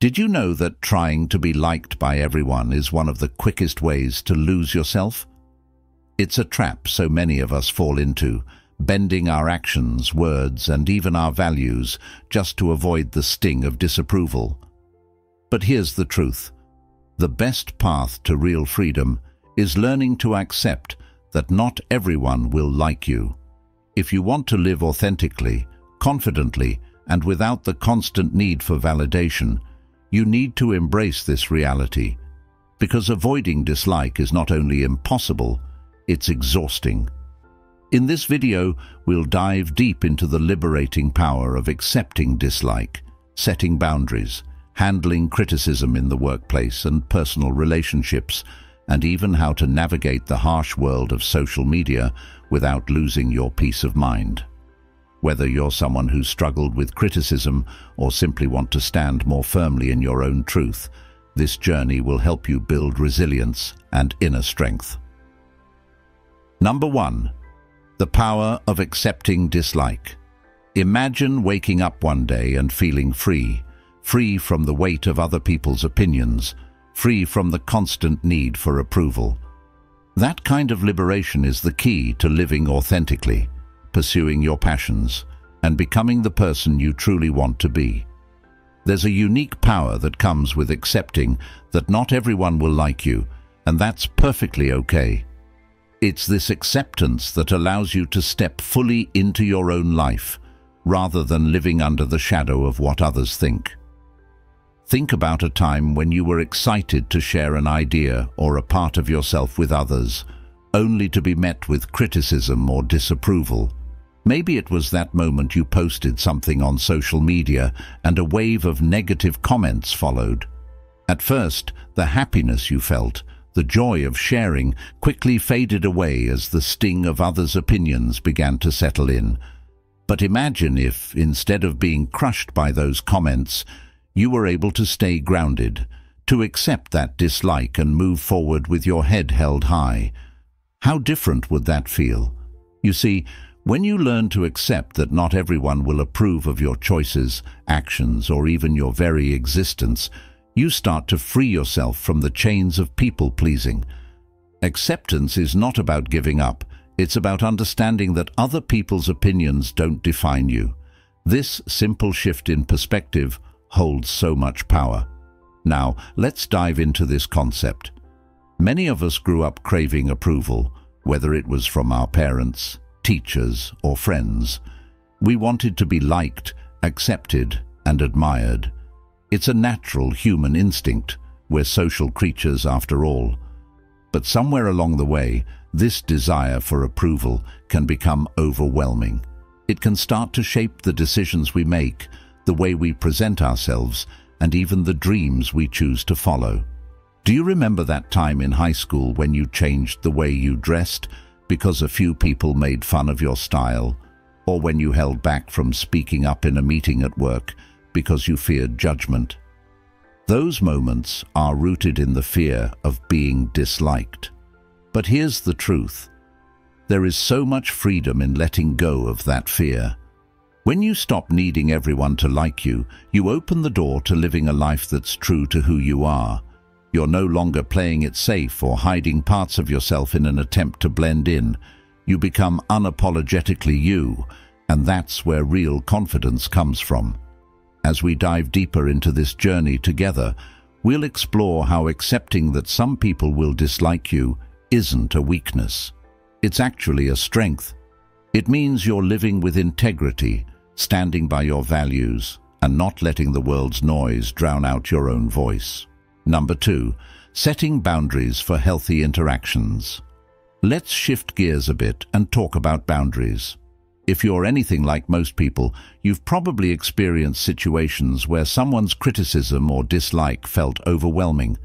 Did you know that trying to be liked by everyone is one of the quickest ways to lose yourself? It's a trap so many of us fall into, bending our actions, words, and even our values just to avoid the sting of disapproval. But here's the truth. The best path to real freedom is learning to accept that not everyone will like you. If you want to live authentically, confidently, and without the constant need for validation, you need to embrace this reality, because avoiding dislike is not only impossible, it's exhausting. In this video, we'll dive deep into the liberating power of accepting dislike, setting boundaries, handling criticism in the workplace and personal relationships, and even how to navigate the harsh world of social media without losing your peace of mind. Whether you're someone who's struggled with criticism or simply want to stand more firmly in your own truth, this journey will help you build resilience and inner strength. Number one, the power of accepting dislike. Imagine waking up one day and feeling free, free from the weight of other people's opinions, free from the constant need for approval. That kind of liberation is the key to living authentically pursuing your passions, and becoming the person you truly want to be. There's a unique power that comes with accepting that not everyone will like you, and that's perfectly okay. It's this acceptance that allows you to step fully into your own life, rather than living under the shadow of what others think. Think about a time when you were excited to share an idea or a part of yourself with others, only to be met with criticism or disapproval. Maybe it was that moment you posted something on social media and a wave of negative comments followed. At first, the happiness you felt, the joy of sharing, quickly faded away as the sting of others' opinions began to settle in. But imagine if, instead of being crushed by those comments, you were able to stay grounded, to accept that dislike and move forward with your head held high. How different would that feel? You see, when you learn to accept that not everyone will approve of your choices, actions, or even your very existence, you start to free yourself from the chains of people-pleasing. Acceptance is not about giving up. It's about understanding that other people's opinions don't define you. This simple shift in perspective holds so much power. Now, let's dive into this concept. Many of us grew up craving approval, whether it was from our parents, teachers or friends. We wanted to be liked, accepted and admired. It's a natural human instinct. We're social creatures after all. But somewhere along the way, this desire for approval can become overwhelming. It can start to shape the decisions we make, the way we present ourselves, and even the dreams we choose to follow. Do you remember that time in high school when you changed the way you dressed because a few people made fun of your style, or when you held back from speaking up in a meeting at work because you feared judgment. Those moments are rooted in the fear of being disliked. But here's the truth. There is so much freedom in letting go of that fear. When you stop needing everyone to like you, you open the door to living a life that's true to who you are, you're no longer playing it safe or hiding parts of yourself in an attempt to blend in. You become unapologetically you, and that's where real confidence comes from. As we dive deeper into this journey together, we'll explore how accepting that some people will dislike you isn't a weakness. It's actually a strength. It means you're living with integrity, standing by your values, and not letting the world's noise drown out your own voice. Number two, setting boundaries for healthy interactions. Let's shift gears a bit and talk about boundaries. If you're anything like most people, you've probably experienced situations where someone's criticism or dislike felt overwhelming.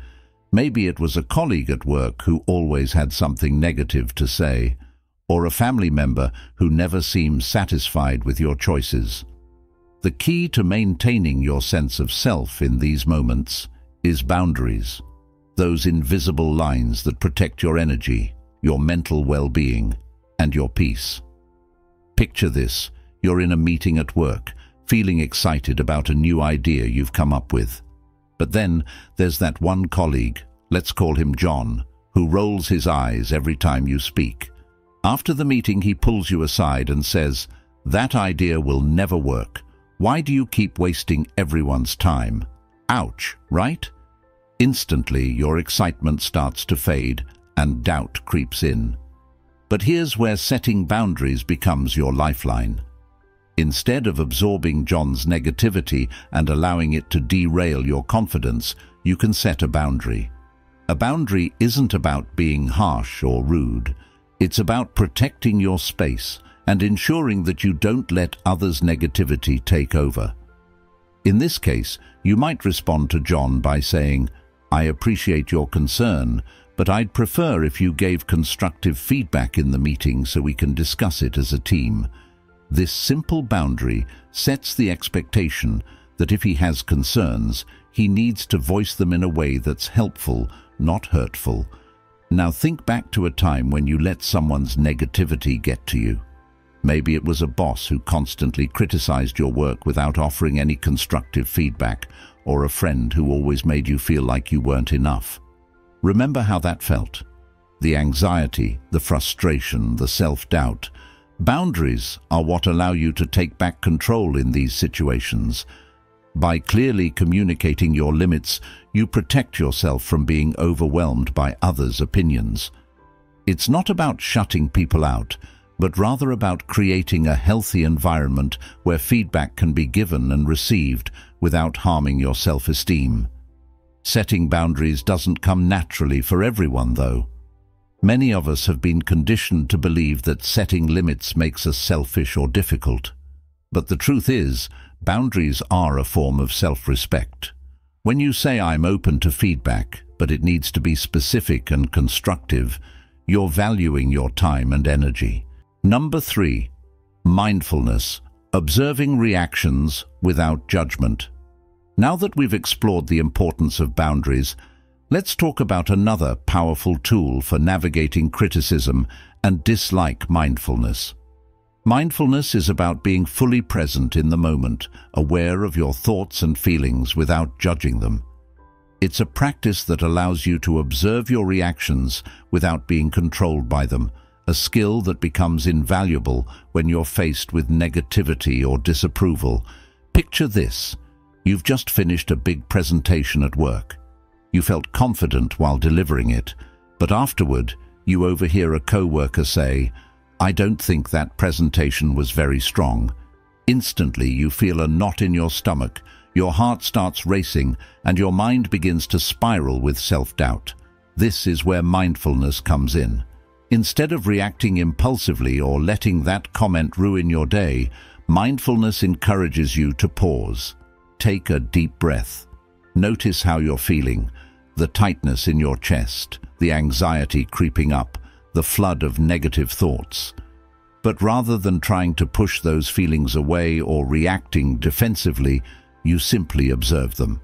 Maybe it was a colleague at work who always had something negative to say, or a family member who never seemed satisfied with your choices. The key to maintaining your sense of self in these moments is boundaries, those invisible lines that protect your energy, your mental well-being, and your peace. Picture this, you're in a meeting at work, feeling excited about a new idea you've come up with. But then there's that one colleague, let's call him John, who rolls his eyes every time you speak. After the meeting, he pulls you aside and says, that idea will never work. Why do you keep wasting everyone's time? Ouch, right? Instantly, your excitement starts to fade and doubt creeps in. But here's where setting boundaries becomes your lifeline. Instead of absorbing John's negativity and allowing it to derail your confidence, you can set a boundary. A boundary isn't about being harsh or rude. It's about protecting your space and ensuring that you don't let others' negativity take over. In this case, you might respond to John by saying, I appreciate your concern, but I'd prefer if you gave constructive feedback in the meeting so we can discuss it as a team. This simple boundary sets the expectation that if he has concerns, he needs to voice them in a way that's helpful, not hurtful. Now think back to a time when you let someone's negativity get to you. Maybe it was a boss who constantly criticized your work without offering any constructive feedback, or a friend who always made you feel like you weren't enough. Remember how that felt. The anxiety, the frustration, the self-doubt. Boundaries are what allow you to take back control in these situations. By clearly communicating your limits, you protect yourself from being overwhelmed by others' opinions. It's not about shutting people out, but rather about creating a healthy environment where feedback can be given and received without harming your self-esteem. Setting boundaries doesn't come naturally for everyone, though. Many of us have been conditioned to believe that setting limits makes us selfish or difficult. But the truth is, boundaries are a form of self-respect. When you say I'm open to feedback, but it needs to be specific and constructive, you're valuing your time and energy. Number three, mindfulness, observing reactions without judgment. Now that we've explored the importance of boundaries, let's talk about another powerful tool for navigating criticism and dislike mindfulness. Mindfulness is about being fully present in the moment, aware of your thoughts and feelings without judging them. It's a practice that allows you to observe your reactions without being controlled by them, a skill that becomes invaluable when you're faced with negativity or disapproval. Picture this. You've just finished a big presentation at work. You felt confident while delivering it, but afterward you overhear a co-worker say, I don't think that presentation was very strong. Instantly you feel a knot in your stomach, your heart starts racing, and your mind begins to spiral with self-doubt. This is where mindfulness comes in. Instead of reacting impulsively or letting that comment ruin your day, mindfulness encourages you to pause. Take a deep breath. Notice how you're feeling, the tightness in your chest, the anxiety creeping up, the flood of negative thoughts. But rather than trying to push those feelings away or reacting defensively, you simply observe them.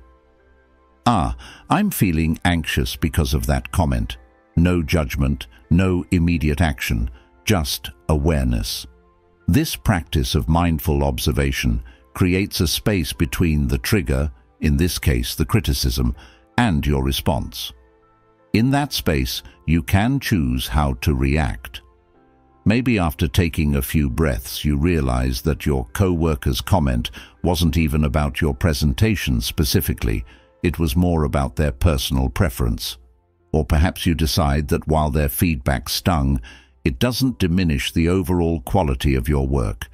Ah, I'm feeling anxious because of that comment. No judgment, no immediate action, just awareness. This practice of mindful observation creates a space between the trigger, in this case the criticism, and your response. In that space, you can choose how to react. Maybe after taking a few breaths you realize that your co-worker's comment wasn't even about your presentation specifically, it was more about their personal preference. Or perhaps you decide that while their feedback stung, it doesn't diminish the overall quality of your work.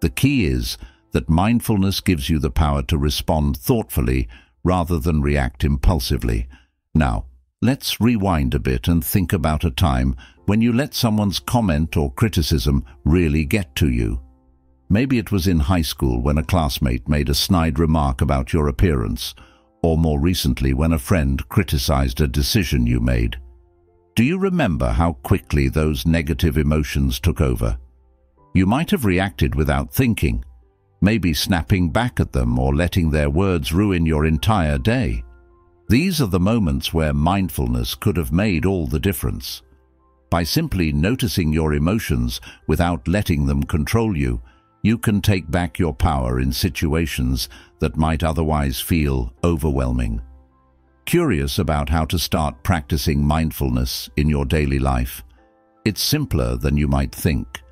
The key is that mindfulness gives you the power to respond thoughtfully rather than react impulsively. Now, let's rewind a bit and think about a time when you let someone's comment or criticism really get to you. Maybe it was in high school when a classmate made a snide remark about your appearance, or more recently when a friend criticized a decision you made. Do you remember how quickly those negative emotions took over? You might have reacted without thinking, maybe snapping back at them or letting their words ruin your entire day. These are the moments where mindfulness could have made all the difference. By simply noticing your emotions without letting them control you, you can take back your power in situations that might otherwise feel overwhelming. Curious about how to start practicing mindfulness in your daily life? It's simpler than you might think.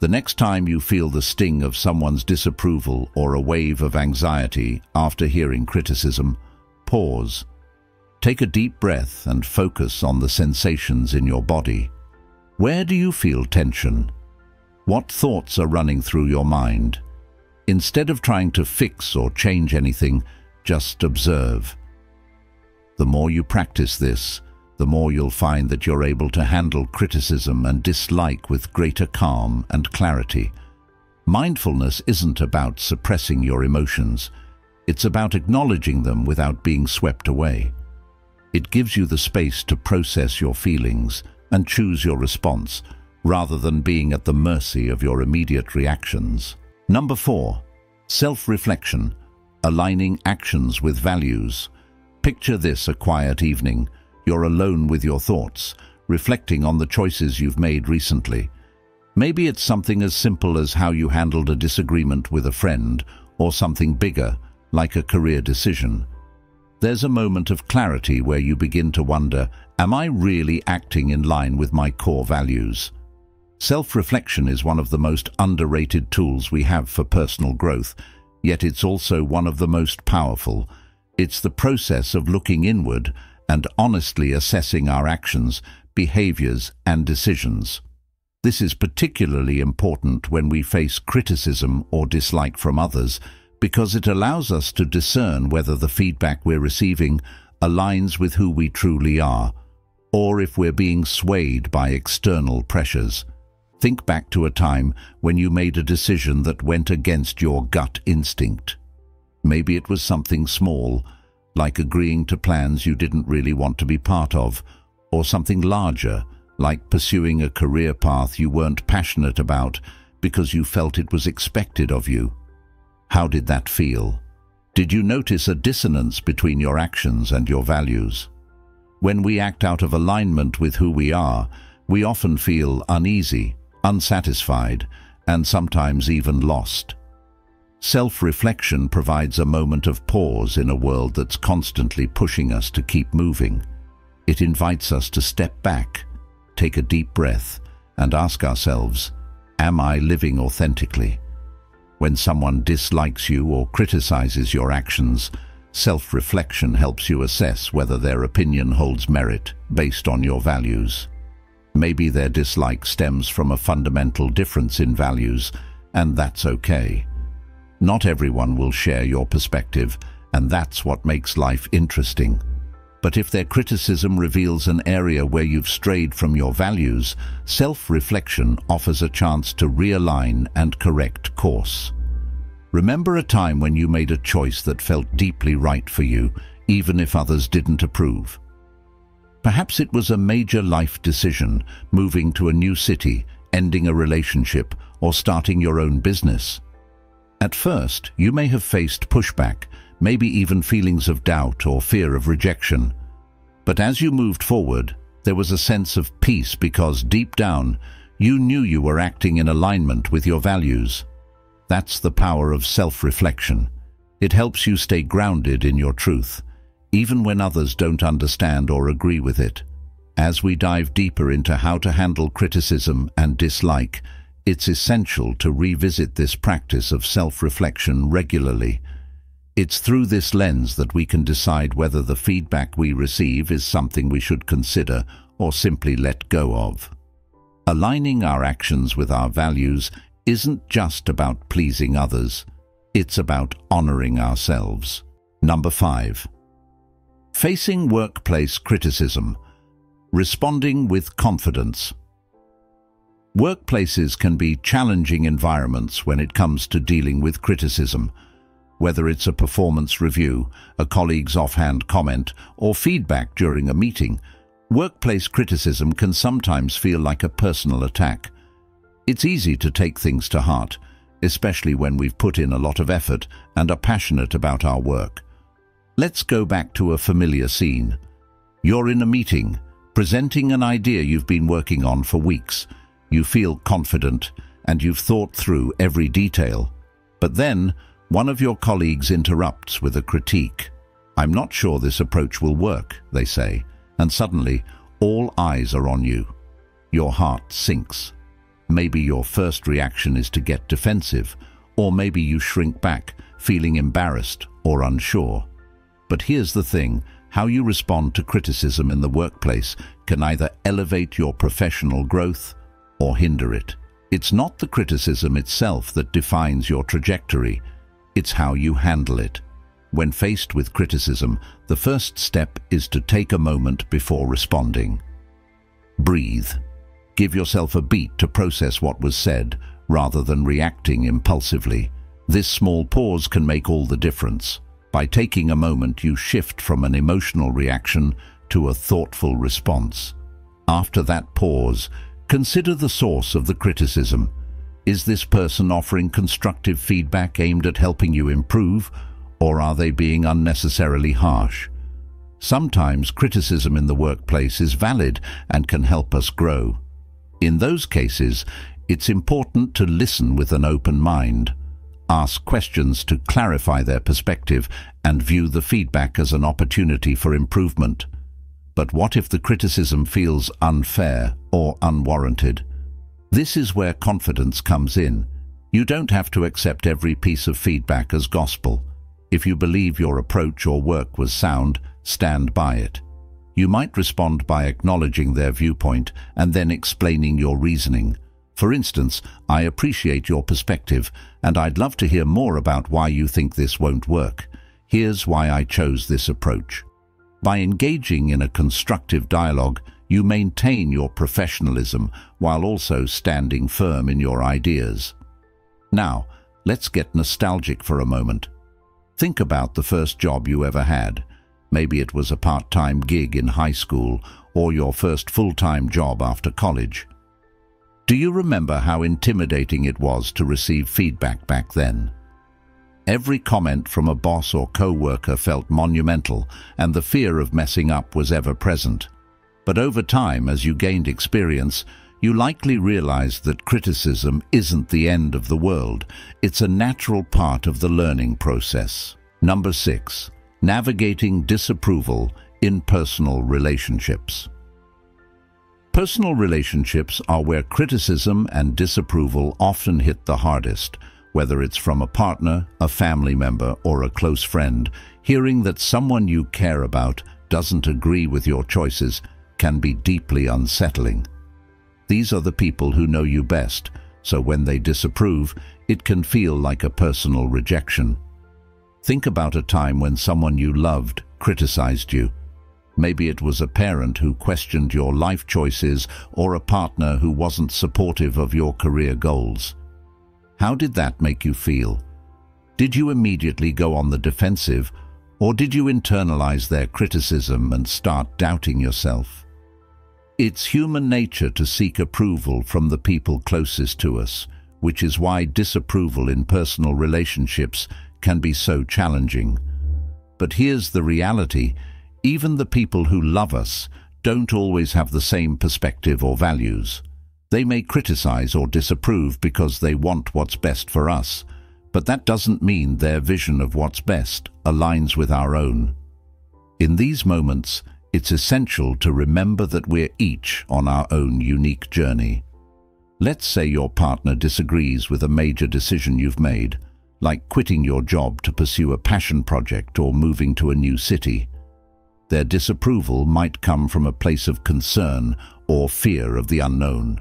The next time you feel the sting of someone's disapproval or a wave of anxiety after hearing criticism, pause. Take a deep breath and focus on the sensations in your body. Where do you feel tension? What thoughts are running through your mind? Instead of trying to fix or change anything, just observe. The more you practice this, the more you'll find that you're able to handle criticism and dislike with greater calm and clarity. Mindfulness isn't about suppressing your emotions. It's about acknowledging them without being swept away. It gives you the space to process your feelings and choose your response, rather than being at the mercy of your immediate reactions. Number four, self-reflection, aligning actions with values. Picture this a quiet evening. You're alone with your thoughts, reflecting on the choices you've made recently. Maybe it's something as simple as how you handled a disagreement with a friend, or something bigger, like a career decision. There's a moment of clarity where you begin to wonder, am I really acting in line with my core values? Self-reflection is one of the most underrated tools we have for personal growth, yet it's also one of the most powerful, it's the process of looking inward and honestly assessing our actions, behaviors and decisions. This is particularly important when we face criticism or dislike from others because it allows us to discern whether the feedback we're receiving aligns with who we truly are, or if we're being swayed by external pressures. Think back to a time when you made a decision that went against your gut instinct. Maybe it was something small, like agreeing to plans you didn't really want to be part of, or something larger, like pursuing a career path you weren't passionate about because you felt it was expected of you. How did that feel? Did you notice a dissonance between your actions and your values? When we act out of alignment with who we are, we often feel uneasy, unsatisfied, and sometimes even lost. Self-reflection provides a moment of pause in a world that's constantly pushing us to keep moving. It invites us to step back, take a deep breath, and ask ourselves, am I living authentically? When someone dislikes you or criticizes your actions, self-reflection helps you assess whether their opinion holds merit based on your values. Maybe their dislike stems from a fundamental difference in values, and that's okay. Not everyone will share your perspective, and that's what makes life interesting. But if their criticism reveals an area where you've strayed from your values, self-reflection offers a chance to realign and correct course. Remember a time when you made a choice that felt deeply right for you, even if others didn't approve. Perhaps it was a major life decision, moving to a new city, ending a relationship, or starting your own business. At first, you may have faced pushback, maybe even feelings of doubt or fear of rejection. But as you moved forward, there was a sense of peace because deep down, you knew you were acting in alignment with your values. That's the power of self-reflection. It helps you stay grounded in your truth, even when others don't understand or agree with it. As we dive deeper into how to handle criticism and dislike, it's essential to revisit this practice of self-reflection regularly. It's through this lens that we can decide whether the feedback we receive is something we should consider or simply let go of. Aligning our actions with our values isn't just about pleasing others, it's about honoring ourselves. Number five, facing workplace criticism, responding with confidence. Workplaces can be challenging environments when it comes to dealing with criticism, whether it's a performance review, a colleague's offhand comment, or feedback during a meeting. Workplace criticism can sometimes feel like a personal attack. It's easy to take things to heart, especially when we've put in a lot of effort and are passionate about our work. Let's go back to a familiar scene. You're in a meeting, presenting an idea you've been working on for weeks, you feel confident and you've thought through every detail. But then, one of your colleagues interrupts with a critique. I'm not sure this approach will work, they say, and suddenly all eyes are on you. Your heart sinks. Maybe your first reaction is to get defensive, or maybe you shrink back, feeling embarrassed or unsure. But here's the thing, how you respond to criticism in the workplace can either elevate your professional growth or hinder it. It's not the criticism itself that defines your trajectory, it's how you handle it. When faced with criticism, the first step is to take a moment before responding. Breathe. Give yourself a beat to process what was said, rather than reacting impulsively. This small pause can make all the difference. By taking a moment, you shift from an emotional reaction to a thoughtful response. After that pause, consider the source of the criticism. Is this person offering constructive feedback aimed at helping you improve, or are they being unnecessarily harsh? Sometimes criticism in the workplace is valid and can help us grow. In those cases, it's important to listen with an open mind, ask questions to clarify their perspective and view the feedback as an opportunity for improvement. But what if the criticism feels unfair or unwarranted? This is where confidence comes in. You don't have to accept every piece of feedback as gospel. If you believe your approach or work was sound, stand by it. You might respond by acknowledging their viewpoint and then explaining your reasoning. For instance, I appreciate your perspective and I'd love to hear more about why you think this won't work. Here's why I chose this approach. By engaging in a constructive dialogue, you maintain your professionalism while also standing firm in your ideas. Now, let's get nostalgic for a moment. Think about the first job you ever had. Maybe it was a part-time gig in high school or your first full-time job after college. Do you remember how intimidating it was to receive feedback back then? Every comment from a boss or co-worker felt monumental and the fear of messing up was ever present. But over time, as you gained experience, you likely realized that criticism isn't the end of the world. It's a natural part of the learning process. Number six, Navigating disapproval in personal relationships. Personal relationships are where criticism and disapproval often hit the hardest, whether it's from a partner, a family member, or a close friend. Hearing that someone you care about doesn't agree with your choices can be deeply unsettling. These are the people who know you best, so when they disapprove, it can feel like a personal rejection. Think about a time when someone you loved criticized you. Maybe it was a parent who questioned your life choices or a partner who wasn't supportive of your career goals. How did that make you feel? Did you immediately go on the defensive or did you internalize their criticism and start doubting yourself? It's human nature to seek approval from the people closest to us, which is why disapproval in personal relationships can be so challenging. But here's the reality. Even the people who love us don't always have the same perspective or values. They may criticize or disapprove because they want what's best for us, but that doesn't mean their vision of what's best aligns with our own. In these moments, it's essential to remember that we're each on our own unique journey. Let's say your partner disagrees with a major decision you've made like quitting your job to pursue a passion project or moving to a new city. Their disapproval might come from a place of concern or fear of the unknown.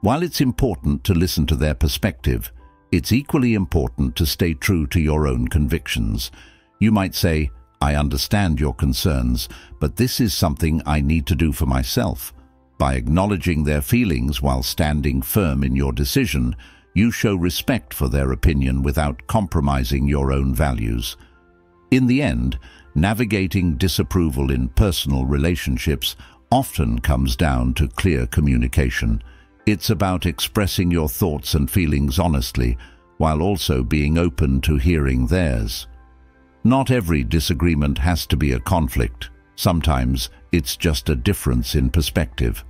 While it's important to listen to their perspective, it's equally important to stay true to your own convictions. You might say, I understand your concerns, but this is something I need to do for myself. By acknowledging their feelings while standing firm in your decision, you show respect for their opinion without compromising your own values. In the end, navigating disapproval in personal relationships often comes down to clear communication. It's about expressing your thoughts and feelings honestly, while also being open to hearing theirs. Not every disagreement has to be a conflict. Sometimes it's just a difference in perspective.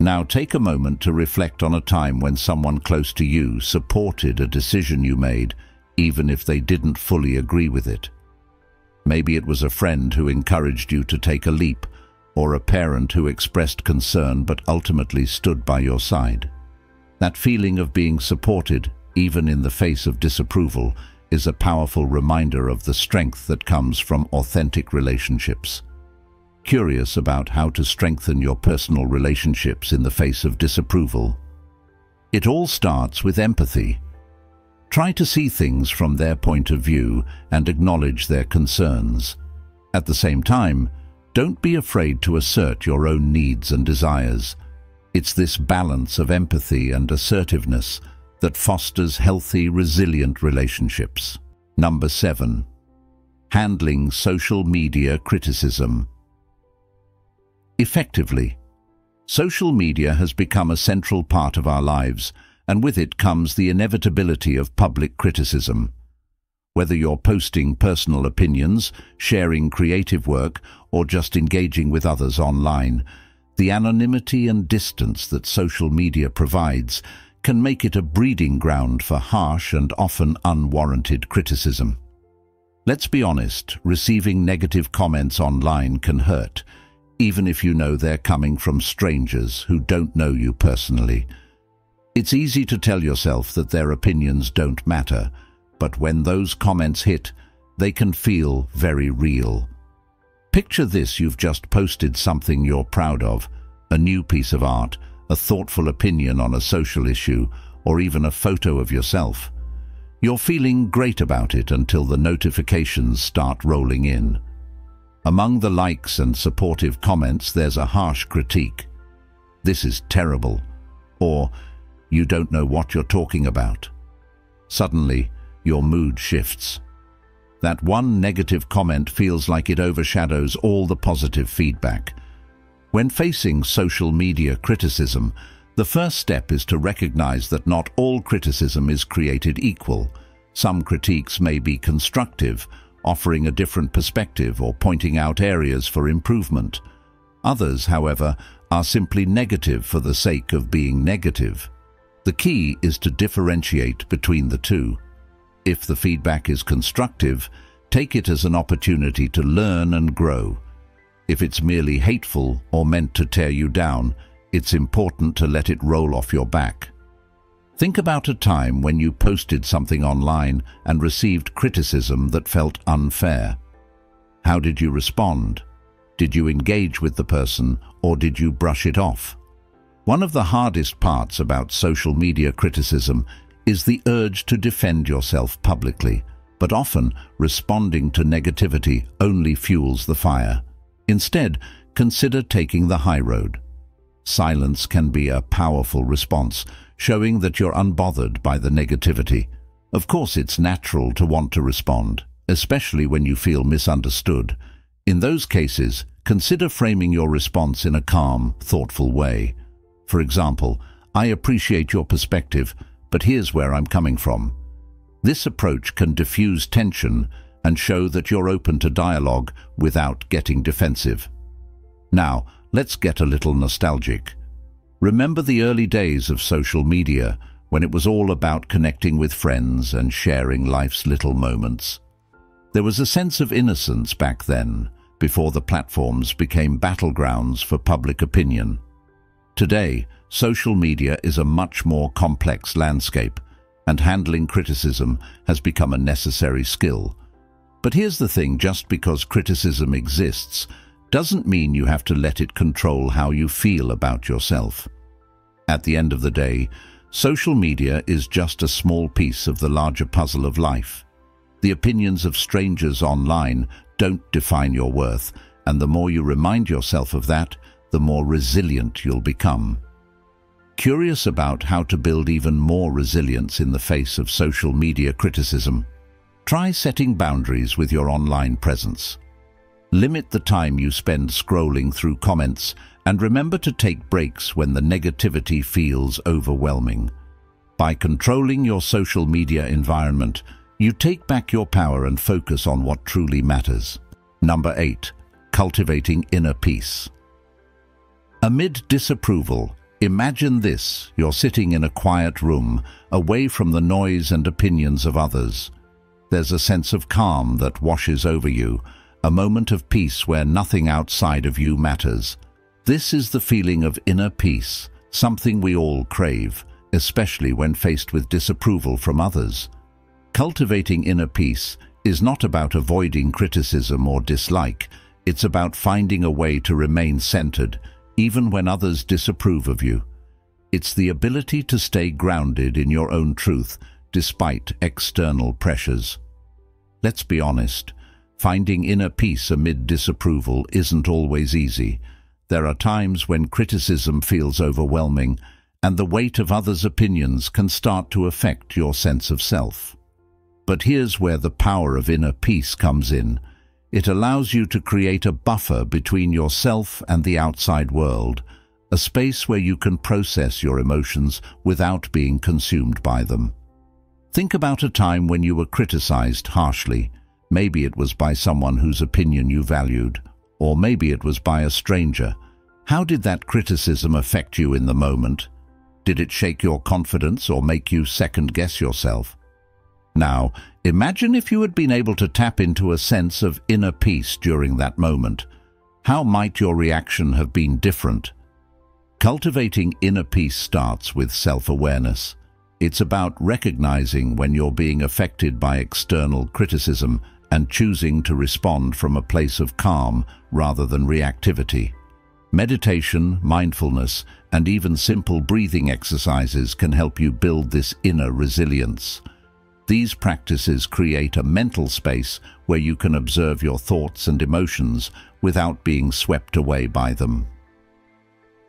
Now take a moment to reflect on a time when someone close to you supported a decision you made, even if they didn't fully agree with it. Maybe it was a friend who encouraged you to take a leap, or a parent who expressed concern but ultimately stood by your side. That feeling of being supported, even in the face of disapproval, is a powerful reminder of the strength that comes from authentic relationships. Curious about how to strengthen your personal relationships in the face of disapproval? It all starts with empathy. Try to see things from their point of view and acknowledge their concerns. At the same time, don't be afraid to assert your own needs and desires. It's this balance of empathy and assertiveness that fosters healthy, resilient relationships. Number 7. Handling social media criticism. Effectively, social media has become a central part of our lives, and with it comes the inevitability of public criticism. Whether you're posting personal opinions, sharing creative work, or just engaging with others online, the anonymity and distance that social media provides can make it a breeding ground for harsh and often unwarranted criticism. Let's be honest, receiving negative comments online can hurt, even if you know they're coming from strangers who don't know you personally. It's easy to tell yourself that their opinions don't matter, but when those comments hit, they can feel very real. Picture this, you've just posted something you're proud of, a new piece of art, a thoughtful opinion on a social issue, or even a photo of yourself. You're feeling great about it until the notifications start rolling in. Among the likes and supportive comments, there's a harsh critique. This is terrible. Or, you don't know what you're talking about. Suddenly, your mood shifts. That one negative comment feels like it overshadows all the positive feedback. When facing social media criticism, the first step is to recognize that not all criticism is created equal. Some critiques may be constructive, offering a different perspective or pointing out areas for improvement. Others, however, are simply negative for the sake of being negative. The key is to differentiate between the two. If the feedback is constructive, take it as an opportunity to learn and grow. If it's merely hateful or meant to tear you down, it's important to let it roll off your back. Think about a time when you posted something online and received criticism that felt unfair. How did you respond? Did you engage with the person or did you brush it off? One of the hardest parts about social media criticism is the urge to defend yourself publicly, but often responding to negativity only fuels the fire. Instead, consider taking the high road. Silence can be a powerful response, showing that you're unbothered by the negativity. Of course, it's natural to want to respond, especially when you feel misunderstood. In those cases, consider framing your response in a calm, thoughtful way. For example, I appreciate your perspective, but here's where I'm coming from. This approach can diffuse tension and show that you're open to dialogue without getting defensive. Now, let's get a little nostalgic. Remember the early days of social media when it was all about connecting with friends and sharing life's little moments. There was a sense of innocence back then, before the platforms became battlegrounds for public opinion. Today, social media is a much more complex landscape, and handling criticism has become a necessary skill, but here's the thing, just because criticism exists doesn't mean you have to let it control how you feel about yourself. At the end of the day, social media is just a small piece of the larger puzzle of life. The opinions of strangers online don't define your worth, and the more you remind yourself of that, the more resilient you'll become. Curious about how to build even more resilience in the face of social media criticism? Try setting boundaries with your online presence. Limit the time you spend scrolling through comments and remember to take breaks when the negativity feels overwhelming. By controlling your social media environment, you take back your power and focus on what truly matters. Number 8. Cultivating Inner Peace Amid disapproval, imagine this, you're sitting in a quiet room, away from the noise and opinions of others. There's a sense of calm that washes over you, a moment of peace where nothing outside of you matters. This is the feeling of inner peace, something we all crave, especially when faced with disapproval from others. Cultivating inner peace is not about avoiding criticism or dislike, it's about finding a way to remain centered, even when others disapprove of you. It's the ability to stay grounded in your own truth, despite external pressures. Let's be honest, finding inner peace amid disapproval isn't always easy. There are times when criticism feels overwhelming, and the weight of others' opinions can start to affect your sense of self. But here's where the power of inner peace comes in. It allows you to create a buffer between yourself and the outside world, a space where you can process your emotions without being consumed by them. Think about a time when you were criticized harshly. Maybe it was by someone whose opinion you valued, or maybe it was by a stranger. How did that criticism affect you in the moment? Did it shake your confidence or make you second-guess yourself? Now, imagine if you had been able to tap into a sense of inner peace during that moment. How might your reaction have been different? Cultivating inner peace starts with self-awareness. It's about recognizing when you're being affected by external criticism and choosing to respond from a place of calm rather than reactivity. Meditation, mindfulness, and even simple breathing exercises can help you build this inner resilience. These practices create a mental space where you can observe your thoughts and emotions without being swept away by them.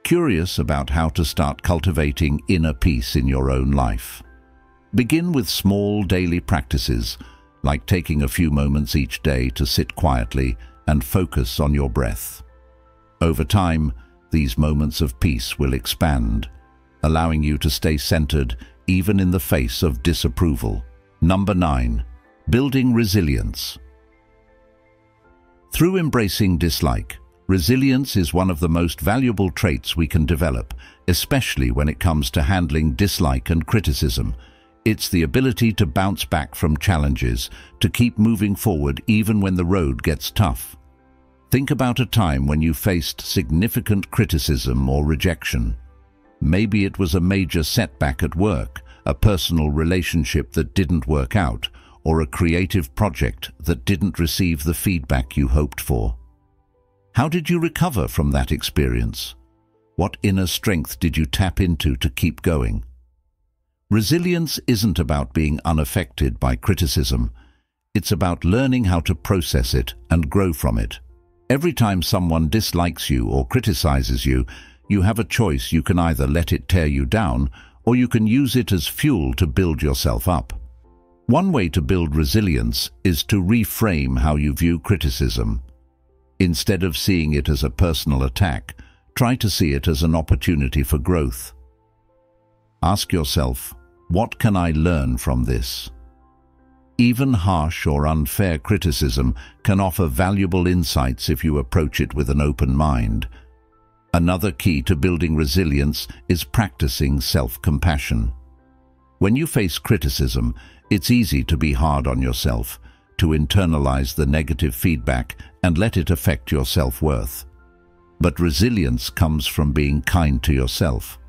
Curious about how to start cultivating inner peace in your own life? Begin with small daily practices, like taking a few moments each day to sit quietly and focus on your breath. Over time, these moments of peace will expand, allowing you to stay centered even in the face of disapproval. Number 9. Building resilience. Through embracing dislike, resilience is one of the most valuable traits we can develop, especially when it comes to handling dislike and criticism. It's the ability to bounce back from challenges, to keep moving forward even when the road gets tough. Think about a time when you faced significant criticism or rejection. Maybe it was a major setback at work, a personal relationship that didn't work out, or a creative project that didn't receive the feedback you hoped for. How did you recover from that experience? What inner strength did you tap into to keep going? Resilience isn't about being unaffected by criticism. It's about learning how to process it and grow from it. Every time someone dislikes you or criticizes you, you have a choice you can either let it tear you down or you can use it as fuel to build yourself up. One way to build resilience is to reframe how you view criticism. Instead of seeing it as a personal attack, try to see it as an opportunity for growth. Ask yourself, what can I learn from this? Even harsh or unfair criticism can offer valuable insights if you approach it with an open mind. Another key to building resilience is practicing self-compassion. When you face criticism, it's easy to be hard on yourself, to internalize the negative feedback and let it affect your self-worth. But resilience comes from being kind to yourself,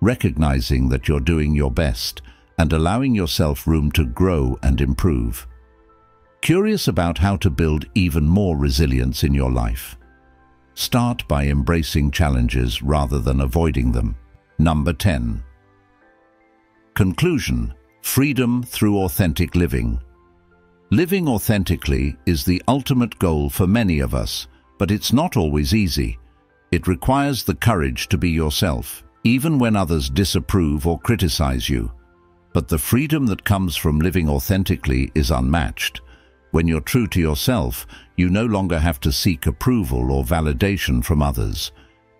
recognizing that you're doing your best and allowing yourself room to grow and improve. Curious about how to build even more resilience in your life? Start by embracing challenges rather than avoiding them. Number 10. Conclusion. Freedom through authentic living. Living authentically is the ultimate goal for many of us, but it's not always easy. It requires the courage to be yourself, even when others disapprove or criticize you. But the freedom that comes from living authentically is unmatched. When you're true to yourself, you no longer have to seek approval or validation from others.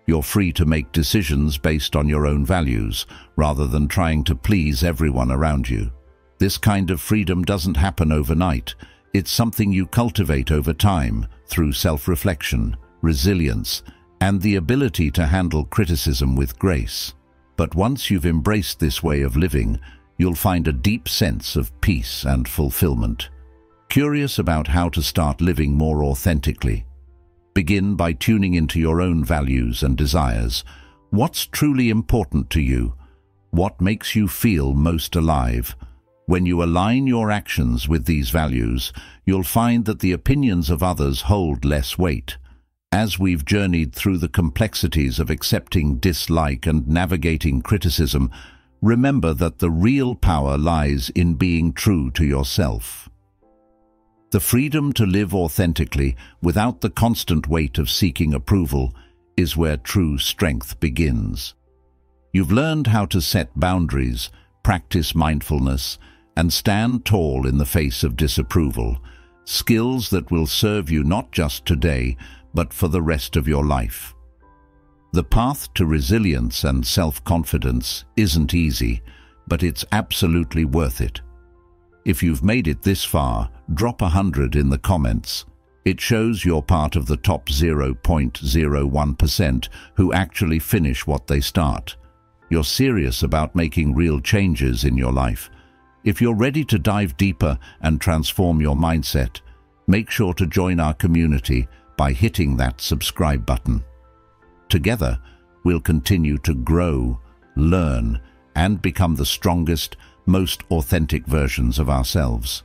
You're free to make decisions based on your own values, rather than trying to please everyone around you. This kind of freedom doesn't happen overnight. It's something you cultivate over time through self-reflection, resilience, and the ability to handle criticism with grace. But once you've embraced this way of living, you'll find a deep sense of peace and fulfillment. Curious about how to start living more authentically? Begin by tuning into your own values and desires. What's truly important to you? What makes you feel most alive? When you align your actions with these values, you'll find that the opinions of others hold less weight. As we've journeyed through the complexities of accepting dislike and navigating criticism, remember that the real power lies in being true to yourself. The freedom to live authentically without the constant weight of seeking approval is where true strength begins. You've learned how to set boundaries, practice mindfulness, and stand tall in the face of disapproval, skills that will serve you not just today, but for the rest of your life. The path to resilience and self-confidence isn't easy, but it's absolutely worth it. If you've made it this far, drop a hundred in the comments. It shows you're part of the top 0.01% who actually finish what they start. You're serious about making real changes in your life. If you're ready to dive deeper and transform your mindset, make sure to join our community by hitting that subscribe button. Together, we'll continue to grow, learn, and become the strongest, most authentic versions of ourselves.